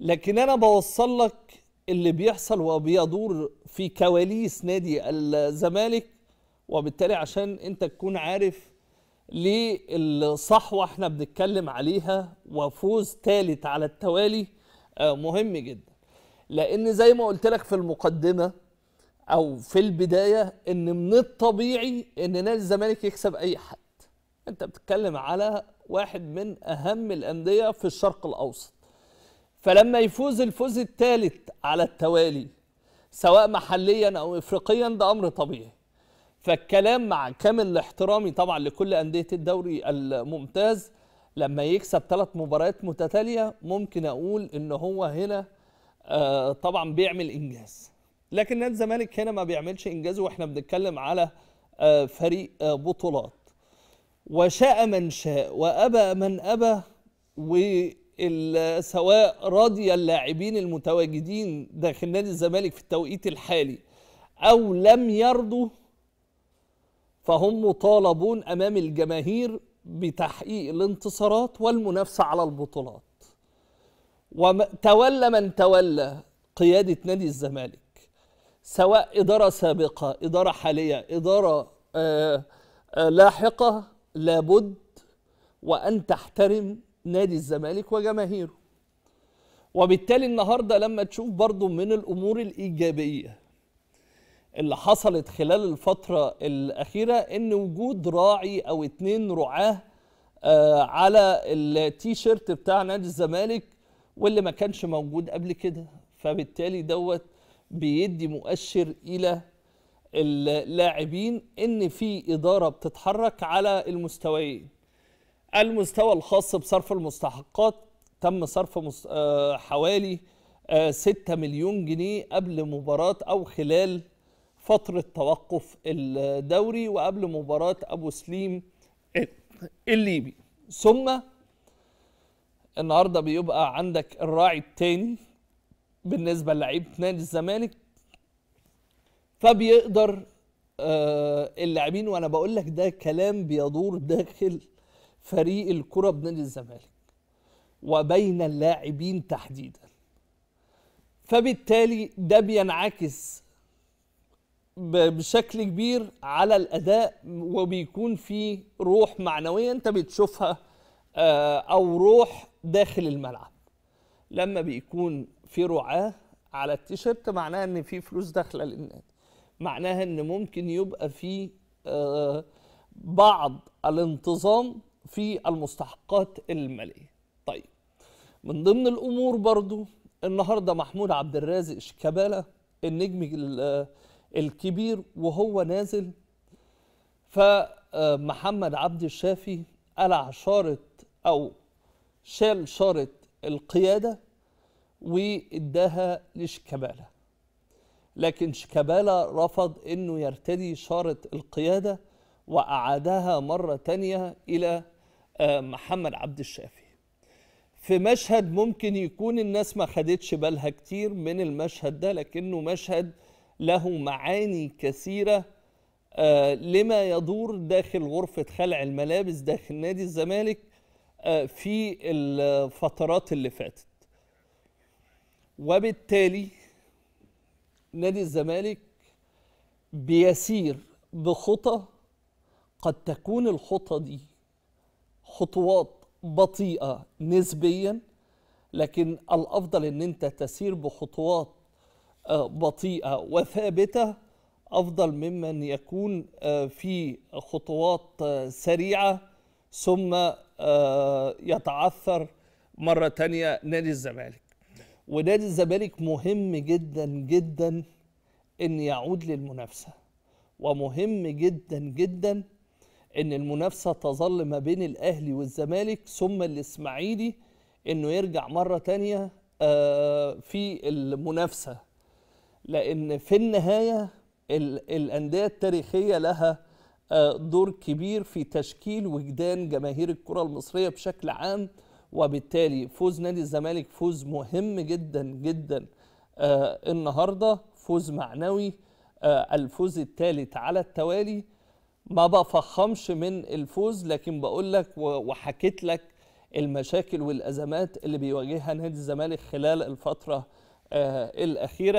لكن أنا بوصل لك اللي بيحصل وبيدور في كواليس نادي الزمالك وبالتالي عشان أنت تكون عارف ليه الصحوه إحنا بنتكلم عليها وفوز ثالث على التوالي آه، مهم جدا. لأن زي ما قلت لك في المقدمة أو في البداية إن من الطبيعي إن نادي الزمالك يكسب أي حد. أنت بتتكلم على واحد من أهم الأندية في الشرق الأوسط. فلما يفوز الفوز الثالث على التوالي سواء محليا أو افريقيا ده أمر طبيعي. فالكلام مع كامل احترامي طبعا لكل أندية الدوري الممتاز لما يكسب ثلاث مباريات متتالية ممكن أقول إن هو هنا آه، طبعا بيعمل إنجاز. لكن نادي الزمالك هنا ما بيعملش إنجاز وإحنا بنتكلم على آه، فريق آه، بطولات. وشاء من شاء وأبى من أبى وسواء رضي اللاعبين المتواجدين داخل نادي الزمالك في التوقيت الحالي أو لم يرضوا فهم مطالبون أمام الجماهير بتحقيق الانتصارات والمنافسة على البطولات. وتولى من تولى قيادة نادي الزمالك سواء إدارة سابقة إدارة حالية إدارة آه، آه، لاحقة لابد وأن تحترم نادي الزمالك وجماهيره. وبالتالي النهارده لما تشوف برضو من الأمور الإيجابية اللي حصلت خلال الفترة الأخيرة إن وجود راعي أو اتنين رعاة آه على التيشيرت بتاع نادي الزمالك واللي ما كانش موجود قبل كده. فبالتالي دوت بيدي مؤشر إلى اللاعبين إن في إدارة بتتحرك على المستويين. المستوى الخاص بصرف المستحقات تم صرف آه، حوالي آه، 6 مليون جنيه قبل مباراة أو خلال فترة توقف الدوري وقبل مباراة أبو سليم الليبي. ثم النهارده بيبقى عندك الراعي الثاني بالنسبة للعيبة نادي الزمالك. فبيقدر آه، اللاعبين وأنا بقول لك ده كلام بيدور داخل فريق الكرة بنادي الزمالك وبين اللاعبين تحديدا. فبالتالي ده بينعكس بشكل كبير على الأداء وبيكون في روح معنوية أنت بتشوفها آه، أو روح داخل الملعب. لما بيكون في رعاة على التيشيرت معناها إن في فلوس داخلة للنادي. معناها إن ممكن يبقى في آه، بعض الانتظام في المستحقات المالية. طيب من ضمن الأمور برضو النهارده محمود عبد الرازق شيكابالا النجم ال- الكبير وهو نازل فمحمد عبد الشافي قلع شارة أو شال شارة القيادة وإداها لشيكابالا. لكن شيكابالا رفض إنه يرتدي شارة القيادة وأعادها مرة تانية إلى محمد عبد الشافي. في مشهد ممكن يكون الناس ما خدتش بالها كتير من المشهد ده لكنه مشهد له معاني كثيرة آه، لما يدور داخل غرفة خلع الملابس داخل نادي الزمالك آه، في الفترات اللي فاتت. وبالتالي نادي الزمالك بيسير بخطى قد تكون الخطى دي خطوات بطيئة نسبيا لكن الأفضل أن أنت تسير بخطوات آه، بطيئة وثابتة. أفضل ممن يكون آه، في خطوات آه، سريعة ثم يتعثر مرة تانية نادي الزمالك. ونادي الزمالك مهم جدا جدا أن يعود للمنافسة ومهم جدا جدا إن المنافسة تظل ما بين الأهلي والزمالك ثم الإسماعيلي إنه يرجع مرة تانية آه، في المنافسة. لأن في النهاية ال- الأندية التاريخية لها آه، دور كبير في تشكيل وجدان جماهير الكرة المصرية بشكل عام. وبالتالي فوز نادي الزمالك فوز مهم جدا جدا آه، النهارده فوز معنوي الفوز الثالث على التوالي. ما بفخمش من الفوز لكن بقول لك وحكيت لك المشاكل والأزمات اللي بيواجهها نادي الزمالك خلال الفترة آه، الأخيرة.